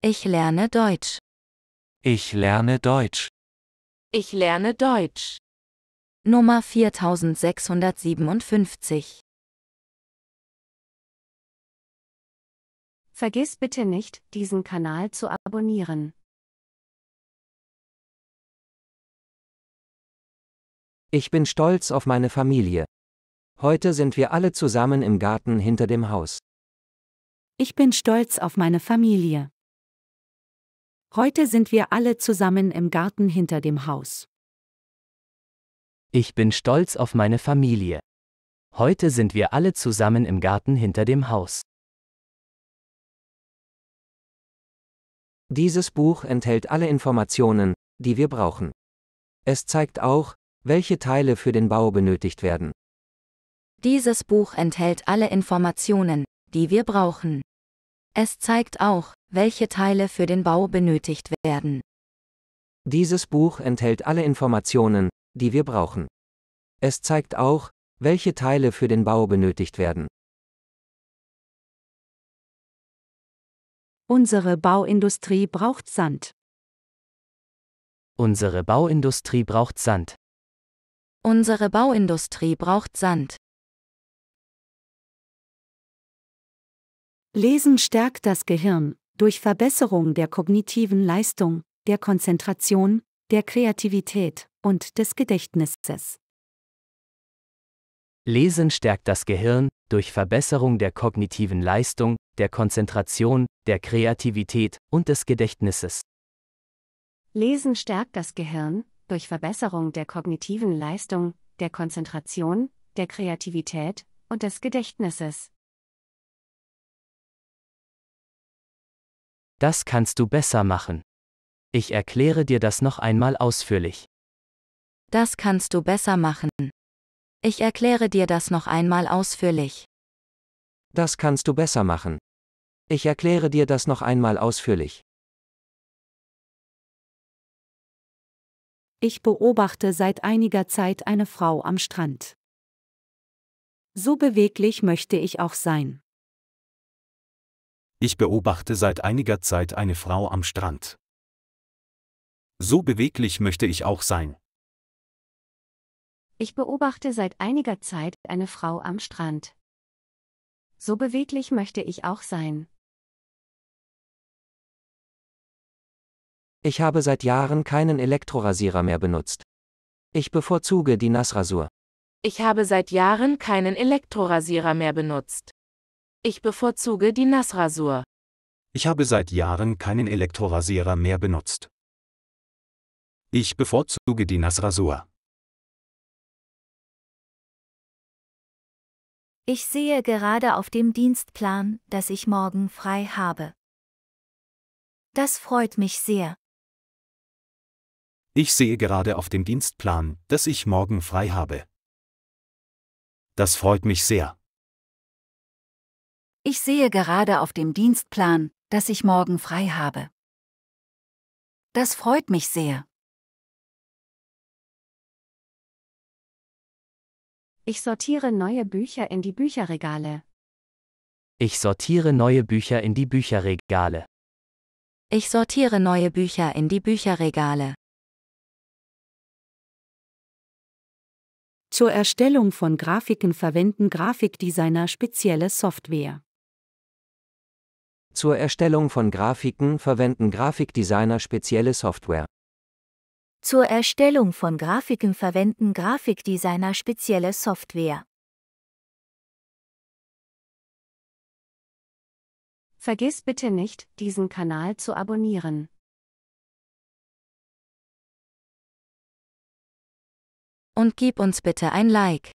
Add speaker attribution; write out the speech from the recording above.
Speaker 1: Ich lerne Deutsch.
Speaker 2: Ich lerne Deutsch.
Speaker 3: Ich lerne Deutsch.
Speaker 1: Nummer 4657.
Speaker 4: Vergiss bitte nicht, diesen Kanal zu abonnieren.
Speaker 5: Ich bin stolz auf meine Familie. Heute sind wir alle zusammen im Garten hinter dem Haus.
Speaker 6: Ich bin stolz auf meine Familie. Heute sind wir alle zusammen im Garten hinter dem Haus.
Speaker 7: Ich bin stolz auf meine Familie. Heute sind wir alle zusammen im Garten hinter dem Haus.
Speaker 5: Dieses Buch enthält alle Informationen, die wir brauchen. Es zeigt auch, welche Teile für den Bau benötigt werden.
Speaker 1: Dieses Buch enthält alle Informationen, die wir brauchen. Es zeigt auch, welche Teile für den Bau benötigt werden.
Speaker 5: Dieses Buch enthält alle Informationen, die wir brauchen. Es zeigt auch, welche Teile für den Bau benötigt werden.
Speaker 6: Unsere Bauindustrie braucht Sand.
Speaker 7: Unsere Bauindustrie braucht Sand.
Speaker 1: Unsere Bauindustrie braucht Sand.
Speaker 6: Lesen stärkt das Gehirn durch Verbesserung der kognitiven Leistung, der Konzentration, der Kreativität und des Gedächtnisses.
Speaker 7: Lesen stärkt das Gehirn durch Verbesserung der kognitiven Leistung, der Konzentration, der Kreativität und des Gedächtnisses.
Speaker 4: Lesen stärkt das Gehirn durch Verbesserung der kognitiven Leistung, der Konzentration, der Kreativität und des Gedächtnisses.
Speaker 7: Das kannst du besser machen. Ich erkläre dir das noch einmal ausführlich.
Speaker 1: Das kannst du besser machen. Ich erkläre dir das noch einmal ausführlich.
Speaker 5: Das kannst du besser machen. Ich erkläre dir das noch einmal ausführlich.
Speaker 6: Ich beobachte seit einiger Zeit eine Frau am Strand. So beweglich möchte ich auch sein.
Speaker 2: Ich beobachte seit einiger Zeit eine Frau am Strand. So beweglich möchte ich auch sein.
Speaker 4: Ich beobachte seit einiger Zeit eine Frau am Strand. So beweglich möchte ich auch sein.
Speaker 5: Ich habe seit Jahren keinen Elektrorasierer mehr benutzt. Ich bevorzuge die Nassrasur.
Speaker 3: Ich habe seit Jahren keinen Elektrorasierer mehr benutzt. Ich bevorzuge die Nassrasur.
Speaker 2: Ich habe seit Jahren keinen Elektrorasierer mehr benutzt. Ich bevorzuge die Nassrasur.
Speaker 8: Ich sehe gerade auf dem Dienstplan, dass ich morgen frei habe. Das freut mich sehr.
Speaker 2: Ich sehe gerade auf dem Dienstplan, dass ich morgen frei habe. Das freut mich sehr.
Speaker 8: Ich sehe gerade auf dem Dienstplan, dass ich morgen frei habe. Das freut mich sehr.
Speaker 4: Ich sortiere neue Bücher in die Bücherregale.
Speaker 7: Ich sortiere neue Bücher in die Bücherregale.
Speaker 1: Ich sortiere neue Bücher in die Bücherregale.
Speaker 6: Zur Erstellung von Grafiken verwenden Grafikdesigner spezielle Software.
Speaker 5: Zur Erstellung von Grafiken verwenden Grafikdesigner spezielle Software.
Speaker 8: Zur Erstellung von Grafiken verwenden Grafikdesigner spezielle Software.
Speaker 4: Vergiss bitte nicht, diesen Kanal zu abonnieren.
Speaker 1: Und gib uns bitte ein Like.